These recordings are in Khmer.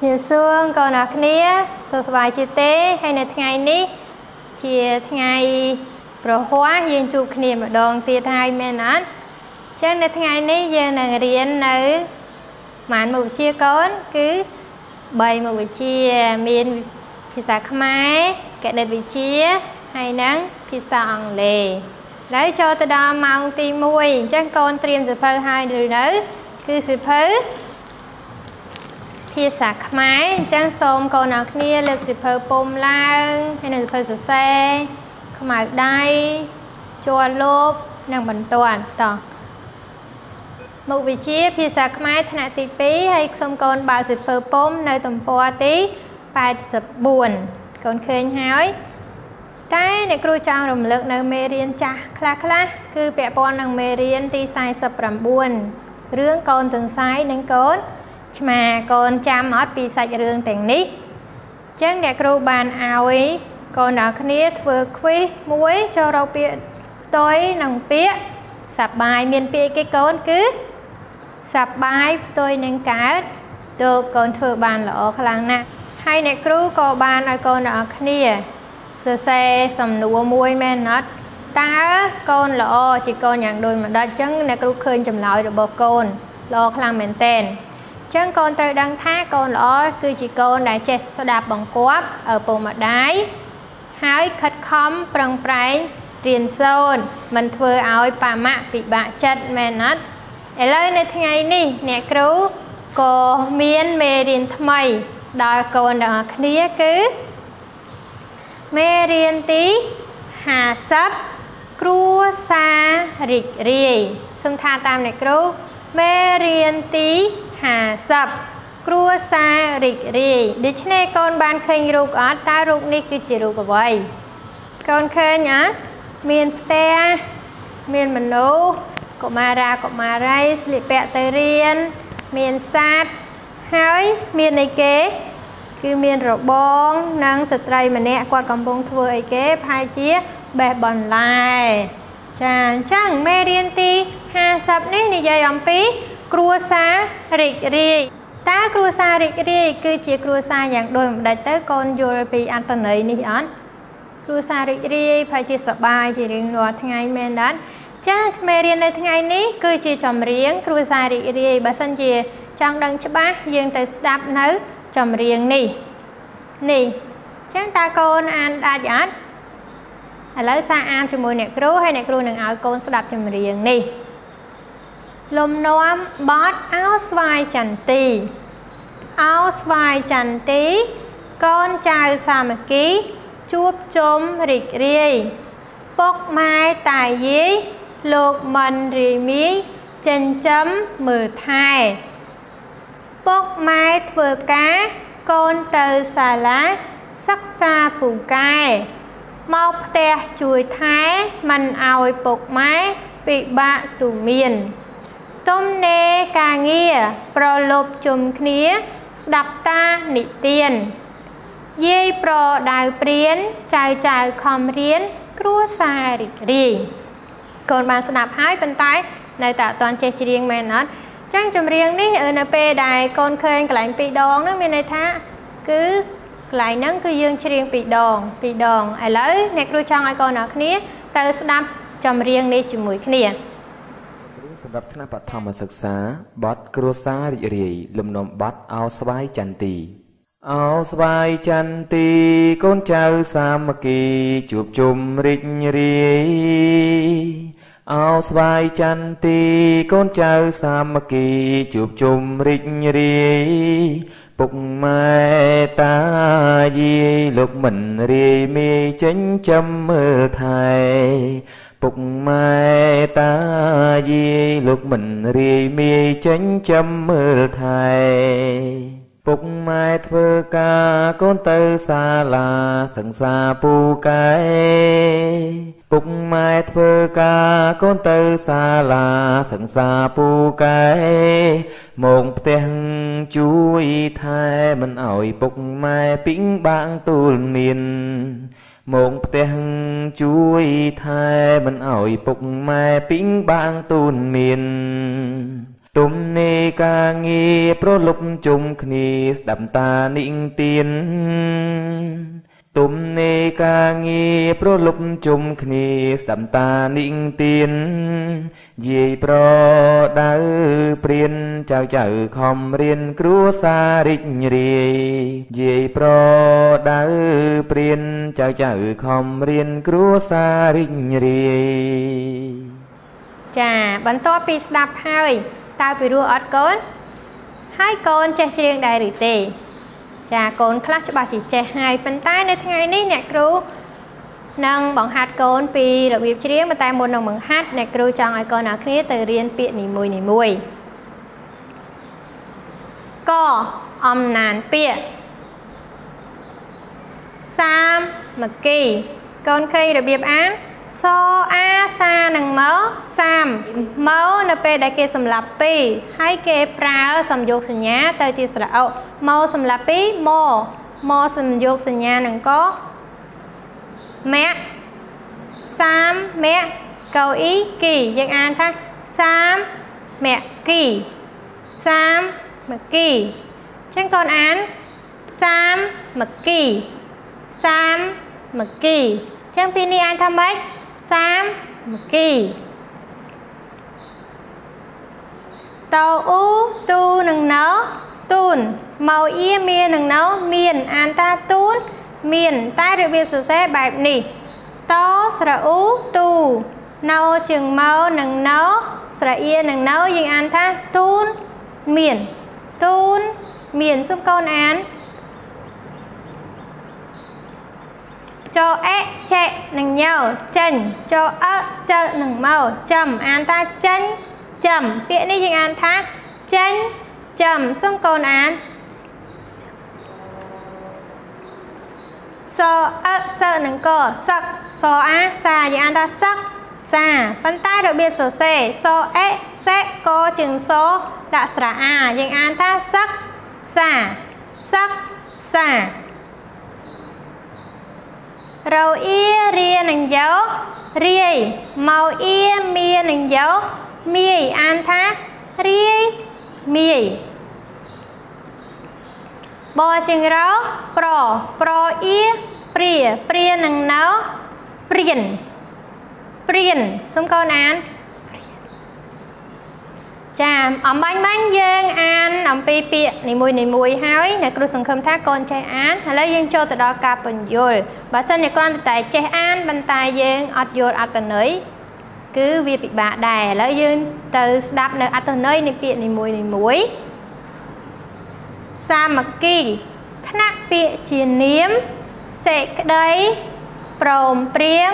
ជំរាបសួរកូនអរគ្នាសុខសប្បាយជាទេហើយនៅថ្ងៃនេះ ជាថ្ងៃប្រហ័សយើងជួបគ្នាម្ដងទៀតហើយមែនអត់អញ្ចឹងនៅថ្ងៃនេះយើងនឹងរៀននៅម៉ានមុខវិជ្ជាកូនគឺ3មុខវិជ្ជាមានភាសាខ្មែរគណិតវិទ្យាហើយនិងភាសាអង់គ្លេសហើយចូលទៅដល់ម៉ោងទី1អញ្ចឹងកូនត្រៀមសៀវភៅហើយឬនៅគឺសៀវភៅ ភាសាខ្មែរអញ្ចឹងសូមកូនអរគ្នា លើកសៀវភៅពុំឡើងហើយនៅសៀវភៅសរសេរខ្មៅដៃជាប់លបនិងបន្ទាត់តោះមុខវិជ្ជាភាសាខ្មែរថ្នាក់ទី2ហើយសូមកូនបើកសៀវភៅពុំនៅទំព័រទី84កូនឃើញហើយតែអ្នកគ្រូចង់រំលឹកនៅមេរៀនចាស់ខ្លះខ្លះគឺពាក់ព័ន្ធនឹងមេរៀនទី49រឿងកូនទន្សាយនិងកូន ឆ្មាកូនចាំអត់ពីសាច់រឿងទាំងនេះអញ្ចឹងអ្នកគ្រូបានឲ្យកូនទាំងគ្នាធ្វើ quiz មួយចូលរកពាក្យផ្ទុយនិងពាក្យសប្បាយមានពាក្យគេកូនគឺសប្បាយផ្ទុយនឹងកើតទើបកូនធ្វើបានល្អខ្លាំងណាស់ហើយអ្នកគ្រូក៏បានឲ្យកូនទាំងគ្នាសរសេរសំណួរមួយមែនអត់តើកូនល្អជាកូនយ៉ាងដូចម្ដេចអញ្ចឹងអ្នកគ្រូឃើញចម្លើយរបស់កូនល្អខ្លាំងមែនតើ ចឹងកូនត្រូវដឹងថាកូនល្អគឺជាកូនដែលចេះស្ដាប់បង្គាប់ឪពុកម្ដាយហើយខិតខំប្រឹងប្រែងរៀនសូត្រមិនធ្វើឲ្យប៉ាម៉ាក់ពិបាកចិត្តមែនអត់ឥឡូវនៅថ្ងៃនេះអ្នកគ្រូក៏មានមេរៀនថ្មី ដល់កូនទាំងអស់គ្នាគឺមេរៀនទី50គ្រួសាររីករាយសំថាតាមអ្នកគ្រូមេរៀនទី50 គ្រួសាររីករាយដូច្នេះកូនបានឃើញរូបអត់តើរូបនេះគឺជារូបអ្វីកូនឃើញអត់មានផ្ទះមានមនុស្សកុមារាកុមារីស្លៀកពាក់ទៅរៀនមានសត្វហើយមានអីគេ គឺមានរបងនិងស្ត្រីម្នាក់គាត់កំពុងធ្វើអីគេប្រហែលជាបេះបន្លែចាអញ្ចឹងមេរៀនទី50នេះនិយាយអំពី គ្រួសាររីករាយតើគ្រួសាររីករាយគឺជាគ្រួសារយ៉ាងដូចម្ដេចទៅកូនយល់ពីអត្ថន័យនេះអត់គ្រួសាររីករាយប្រហែលជាសប្បាយជារៀងរាល់ថ្ងៃមែនដែរចាថ្មរៀននៅថ្ងៃនេះគឺជាចម្រៀងគ្រួសាររីករាយបើសិនជាចង់ដឹងច្បាស់យើងទៅស្ដាប់នៅចម្រៀងនេះនេះចឹងតើកូនអានដាច់អត់ឥឡូវសាអានជាមួយអ្នកគ្រូហើយអ្នកគ្រូនឹងឲ្យកូនស្ដាប់ចម្រៀងនេះ លំនាំបទអោស្វាយចន្ទីអោស្វាយចន្ទី កូនចៅសាមគ្គី ជួបជុំរីករាយពុកម៉ែតាយាយលោកមិនរីមីចិញ្ចឹមមើលថែពុកម៉ែធ្វើការ កូនទៅសាលាសិក្សាពូកែមកផ្ទះជួយថែមិនឲ្យពុកម៉ែពិបាកទូមាន ទំនេរការងារប្រលប់ជុំគ្នា ស្ដាប់តានិទានយាយប្រដៅព្រានចៅចៅខំរៀន គ្រួសាររីករាយកូនបានស្ដាប់ហើយប៉ុន្តែ នៅតែអត់ទាន់ចេះច្រៀងមែនអត់ចឹងចម្រៀងនេះនៅពេលដែលកូនឃើញកន្លែងពីរដងហ្នឹងមានន័យថា គឺកន្លែងហ្នឹងគឺយើងច្រៀងពីរដងពីរដងឥឡូវអ្នកគ្រូចង់ឲ្យកូនអ្នកគ្នា ទៅស្ដាប់ចម្រៀងនេះជាមួយគ្នា សម្រាប់ថ្នាក់បឋមសិក្សាបទគ្រួសាររីករាយលំនាំបទអោស្វាយចន្ទីអោស្វាយចន្ទីកូនចៅសាមគ្គីជួបជុំរីករាយអោស្វាយចន្ទីកូនចៅសាមគ្គីជួបជុំរីករាយពុកម៉ែតាយាយលោកមិនរាយមេចិញ្ចឹមមើលថែ ពុកម៉ែតាយាយលោកមិនរាយមាយចិញ្ចឹមមើលថែពុកម៉ែធ្វើការកូនទៅសាលាសង្សាពូកែពុកម៉ែធ្វើការកូនទៅសាលាសង្សាពូកែមកផ្ទះជួយថែមិនអោយពុកម៉ែពីងបាងទូលមាន មកផ្ទះជួយថែមិនអោយពុកម៉ែពីងបាងទូនមានទុំនេកាងារប្រលប់ជុំគ្នាស្ដាប់តានិងទៀន ទុំនេកាងារប្រលប់ជុំគ្នាស្ដាប់តានិងទៀនយាយប្រដៅព្រៀនចៅចៅខំរៀនគ្រួសាររីករាយយាយប្រដៅព្រៀនចៅចៅខំរៀនគ្រួសាររីករាយចាបន្ទាប់ពីស្ដាប់ហើយតើពីរោះអត់កូនហើយកូនចេះច្រៀងដែរឬទេ ចាកូនខ្លះច្បាស់ជាចេះហើយប៉ុន្តែនៅថ្ងៃនេះអ្នកគ្រូនឹងបង្ហាត់កូនពីរបៀបច្រៀងប៉ុន្តែមុននឹងបង្ហាត់អ្នកគ្រូចង់ឲ្យកូនអ្នកគ្នាទៅរៀនពាក្យនីមួយនីមួយកអំណានពាក្យសាមគ្គីកូនឃើញរបៀបអាន សអាសានឹងមកសាមមកនៅពេលដែលគេសម្លាប់ពីរហើយគេប្រើសំយោគសញ្ញាទៅជាស្រៈអុមកសម្លាប់ពីរមកមកសំយោគសញ្ញានឹងកមៈសាមមៈកៅអ៊ីគីយើងអានថាសាមមៈគីសាមមកគីចឹងកូនអានសាមមកគីសាមមកគីចឹងពីនេះអានថាម៉េច សាមគ្គីតោអ៊ូទូនឹងណោទូនមកអ៊ីមាននឹងណោមានអានថាទូនមានតែរបៀបសរសេរបែបនេះតោស្រអ៊ូទូណោជើងមកនឹងណោស្រអ៊ីនឹងណោយើងអានថាទូនមានទូនមានសុំកូនអាន ចអេចេនឹងញោចេញចអើចើនឹងមកចំអានថាចេញចំពាក្យនេះយើងអានថាចេញចំសូមកូនអានសអើសើនឹងកសឹកសអាសាយើងអានថាសឹកសាប៉ុន្តែរបៀបសរសេរសអេសេកជើងសដាក់ស្រៈអាយើងអានថាសឹកសាសឹកសា រោអ៊ីរៀនឹងយោរាយមកអ៊ីមៀនឹងយោមាយអានថារាយមាយបជាងរោប្រប្រអ៊ីព្រាព្រានឹងណោព្រៀនព្រៀនសុំកូនអាន ចាអំបញ្ញបាញ់យើងអានអំពីពាក្យនីមួយនីមួយហើយអ្នកគ្រូសង្ឃឹមថាកូនចេះអានឥឡូវយើងចូលទៅដល់ការបញ្យល់បើសិនជាគ្រាន់តែចេះអានប៉ុន្តែយើងអត់យល់អត្ថន័យគឺវាពិបាកដែរឥឡូវយើងទៅស្ដាប់នៅអត្ថន័យនៃពាក្យនីមួយនីមួយសាមគ្គីថ្នាក់ពាក្យជានាមសេចក្តីព្រមព្រៀង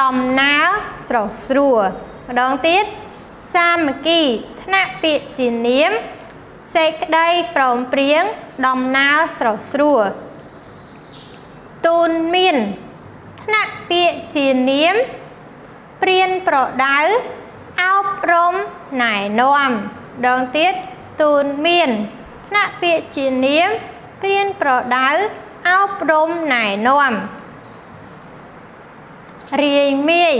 ដំណើរស្រស់ស្រួលម្ដងទៀត សាមគ្គីថ្នាក់ពាក្យជានាមសេចក្តីព្រមព្រៀងដំណើរស្រស់ស្រួលទូនមានថ្នាក់ពាក្យជានាមព្រៀនប្រដៅអោបរំណែនាំដងទៀតទូនមានថ្នាក់ពាក្យជានាមព្រៀនប្រដៅអោបរំណែនាំរាយមាយ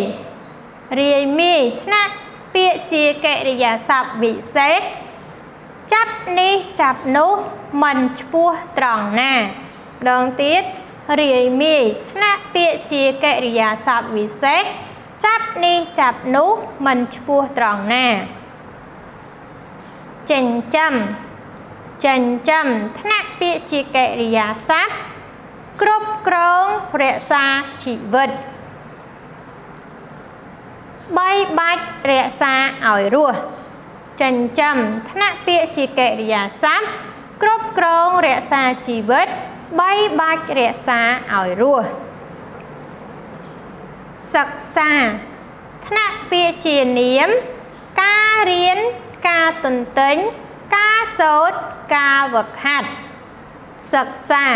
រាយមាយថ្នាក់ ពាក្យជាកិរិយាសព្ទវិសេសចាប់នេះចាប់នោះមិនឈ្មោះត្រង់ណាដងទៀតរាយមាយថ្នាក់ពាក្យជាកិរិយាសព្ទវិសេសចាប់នេះចាប់នោះមិនឈ្មោះត្រង់ណាចិញ្ចឹមចិញ្ចឹមថ្នាក់ពាក្យជាកិរិយាសព្ទគ្រប់គ្រងរក្សាជីវិត បីបាច់រក្សាឲ្យរស់ចិញ្ចឹមថ្នាក់ពាក្យជាកិរិយាសព្ទគ្រប់គ្រងរក្សាជីវិតបីបាច់រក្សាឲ្យរស់សិក្សាថ្នាក់ពាក្យជានាម ការរៀនការទន្ទិញការសូត្រការវឹកហាត់សិក្សា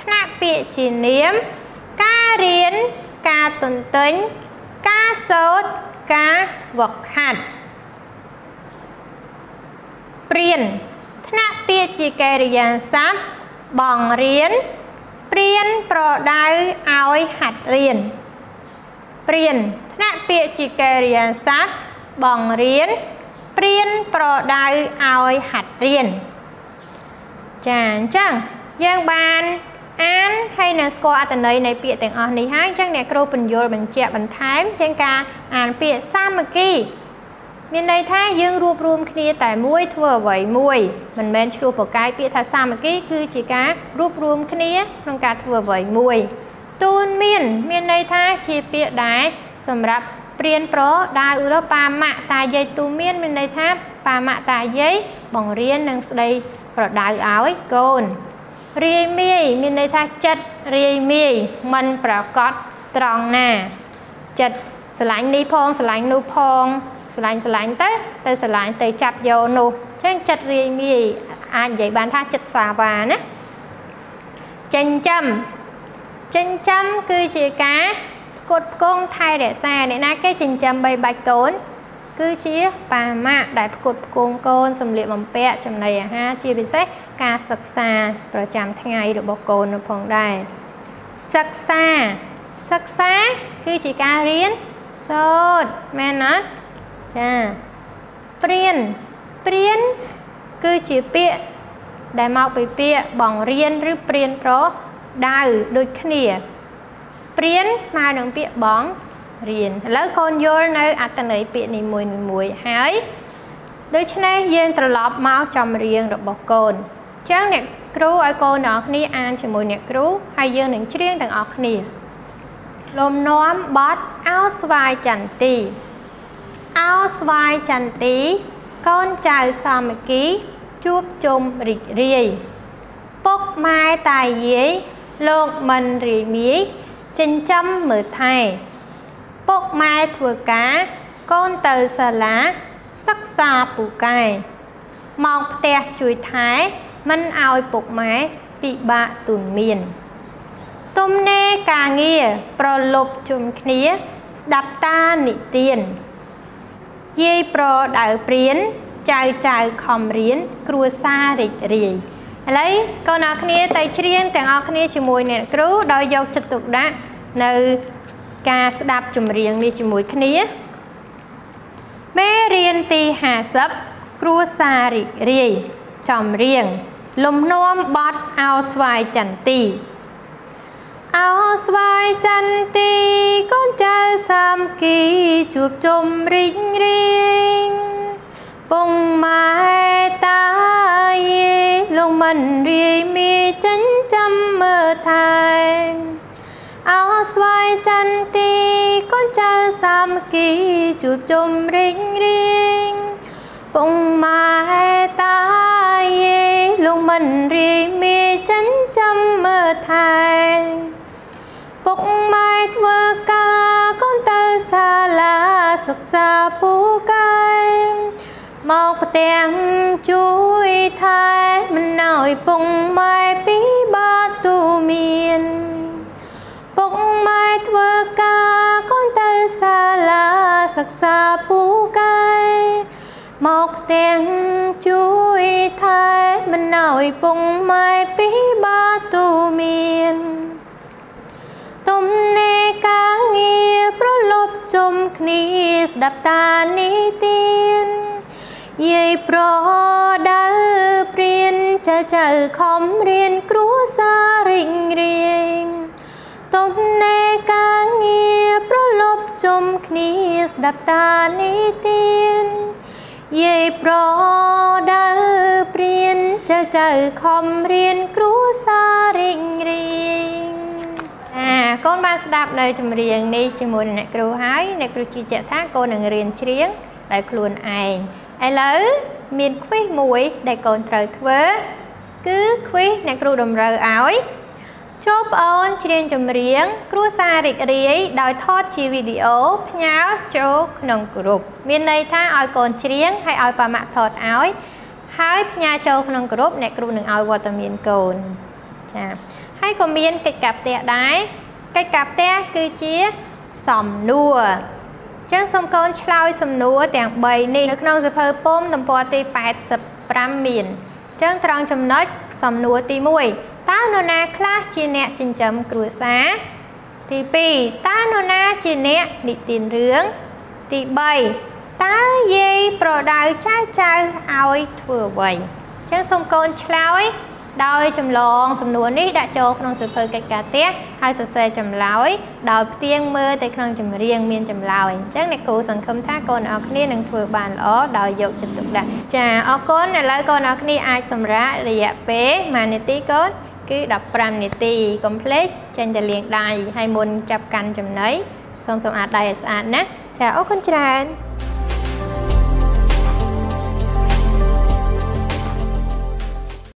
ថ្នាក់ពាក្យជានាម ការរៀនការទន្ទិញការ សូត្រការវឹកហាត់ព្រៀនថ្នាក់ពាក្យជាកិរិយាសព្ទបងរៀនព្រៀនប្រដៅឲ្យហាត់រៀនព្រៀនថ្នាក់ពាក្យជាកិរិយាសព្ទបងរៀនព្រានប្រដៅឲ្យហាត់រៀនចាអញ្ចឹងយើងបាន អានហើយនឹងស្គាល់អត្ថន័យនៃពាក្យទាំងអស់នេះហើយអញ្ចឹងអ្នកគ្រូបញ្យល់បញ្ជាក់បន្ថែមជាងការអានពាក្យសាមគ្គីមានន័យថាយើងរួបរวมគ្នាតែមួយធ្វើអ្វីមួយមិនមែនឆ្លោះប្រកែកពាក្យថាសាមគ្គីគឺជាការរួបរวมគ្នាក្នុងការធ្វើអ្វីមួយទូនមានមានន័យថាជាពាក្យដែលសម្រាប់ព្រានប្រដាវឧទាប៉ាម៉ាក់តាយាយទូមានមានន័យថាប៉ាម៉ាក់តាយាយបង្រៀននឹងស្ដីប្រដៅឲ្យកូន រាយមាយមានន័យថាចិត្តរាយមាយមិនប្រកបត្រង់ណាចិត្តស្រឡាញ់នេះផងស្រឡាញ់នោះផងស្រឡាញ់ស្រឡាញ់ទៅទៅស្រឡាញ់ទៅចាប់យកនោះចឹងចិត្តរាយមាយអាចនិយាយបានថាចិត្តសាវាណាចិញ្ចឹមចិញ្ចឹមគឺជាការផ្គត់ផ្គង់ថែរក្សាអ្នកណាគេចិញ្ចឹមបីបាច់កូនគឺជាបាម៉ាក់ដែលផ្គត់ផ្គង់កូនសម្លៀកបំពាក់ចំណីអាហារជាពិសេស ការសិក្សាប្រចាំថ្ងៃរបស់កូននៅផងដែរសិក្សាសិក្សាគឺជាការរៀនសូត្រមែនណាចាព្រៀនព្រៀនគឺជាពាក្យដែលមកពីពាក្យបងរៀនឬព្រៀនប្រដៅដូចគ្នាព្រៀនស្មើនឹងពាក្យបងរៀនឥឡូវកូនយល់នៅអត្ថន័យពាក្យនីមួយមួយហើយដូច្នេះយើងត្រឡប់មកចម្រៀងរបស់កូនអញ្ចឹងអ្នកគ្រូឲ្យកូនទាំងអស់គ្នាអានជាមួយអ្នកគ្រូហើយយើងនឹងច្រៀងទាំងអស់គ្នា លំនាំបទអោស្វាយចន្ទីអោស្វាយចន្ទី កូនចៅសាមគ្គីជួបជុំរីករាយពុកម៉ែតាយាយលោកមិនរាយមាយចិញ្ចឹមមើលថែពុកម៉ែធ្វើការកូនទៅសាលាសិក្សាពូកែមកផ្ទះជួយថែ មិនឲ្យពុកម៉ែពិបាកទូនមានទំនេរការងារប្រលប់ជុំគ្នា ស្ដាប់តានិទានយាយប្រដៅព្រៀនចៅចៅខំរៀនគ្រួសាររីករាយឥឡូវកូនអរគ្នាទៅច្រៀងទាំងអស់គ្នាជាមួយអ្នកគ្រូដោយយកចិត្តទុកដាក់នៅការស្ដាប់ចម្រៀងនេះជាមួយគ្នាមេរៀនទី50គ្រួសាររីករាយចម្រៀង លំនាំបទអោស្វាយចន្ទីអោស្វាយចន្ទីកូនចៅសាមគីជួបជុំរីករាយពងម៉ែតាយេលោកមិនរាយមានចិញ្ចឹមមើលថែអោស្វាយចន្ទីកូនចៅសាមគ្គីជួបជុំរីករាយពងម៉ែតាយេ លោកមិនរាយមានចិញ្ចឹមមើលថែពុកម៉ែធ្វើការកូនទៅសាលាសិក្សាពូកែមកផ្ទាំងជួយថែមិនឲ្យពុកម៉ែពីបាទូមានពុកម៉ែធ្វើការកូនទៅសាលាសិក្សាពូកែ មកផ្ទាំងជួយថែមិនឲ្យពុកម៉ែពីបាទូមានទំនេរការងារប្រលប់ជុំគ្នាស្ដាប់តានីទានយាយប្រដៅព្រៀនចៅចៅខំរៀនគ្រួសាររីករាយទំនេរការងារប្រលប់ជុំគ្នាស្ដាប់តានីទាន យាយប្រដៅព្រៀនចៅចៅខំរៀនគ្រួសាររីករាយអាកូនបានស្ដាប់នៅចម្រៀងនេះជាមួយនឹងអ្នកគ្រូហើយអ្នកគ្រូជឿជាក់ថាកូននឹងរៀនច្រៀងដោយខ្លួនឯងឥឡូវមានខ្វីសមួយដែលកូនត្រូវធ្វើ គឺខ្វីសអ្នកគ្រូតម្រូវឲ្យ ចូលប្អូនច្រៀងចម្រៀង គ្រួសាររីករាយដោយថតជាវីដេអូផ្ញើចូលក្នុងក្រុមមានន័យថាឲ្យកូនច្រៀងហើយឲ្យប៉ាម៉ាក់ថតឲ្យហើយផ្ញើចូលក្នុងក្រុមអ្នកគ្រូនឹងឲ្យវត្តមានកូនចាហើយក៏មានកិច្ចការផ្ទះដែរកិច្ចការផ្ទះគឺជាសំណួរចឹងសូមកូនឆ្លើយសំណួរទាំង3នេះនៅក្នុងសៀវភៅពុំទំព័រទី85មានចឹងត្រង់ចំណុចសំណួរទី1 តើនរណាខ្លះជាអ្នកចិញ្ចឹមគ្រួសារទី2តើនរណាជាអ្នកនិទានរឿងទី3តើយាយប្រដៅចៅចៅឲ្យធ្វើអ្វីអញ្ចឹងសូមកូនឆ្លើយដោយចម្លងសំណួរនេះដាក់ចូលក្នុងសៀវភៅកិច្ចការផ្ទះហើយសរសេរចម្លើយដោយផ្ទៀងមើលទៅក្នុងចម្រៀងមានចម្លើយអញ្ចឹងអ្នកគ្រូសង្ឃឹមថាកូនអរគ្នានឹងធ្វើបានល្អដោយយកចិត្តទុកដាក់ចាអរគុណឥឡូវកូនអរគ្នាអាចសម្រាករយៈពេលប៉ុន្មាននាទីកូន គឺ15នាទីកុំភ្លេចចេញទៅលាងដៃហើយមុនចាប់កាន់ចំណីសូមសម្អាតដៃឲ្យស្អាតណាចាអរគុណច្រើន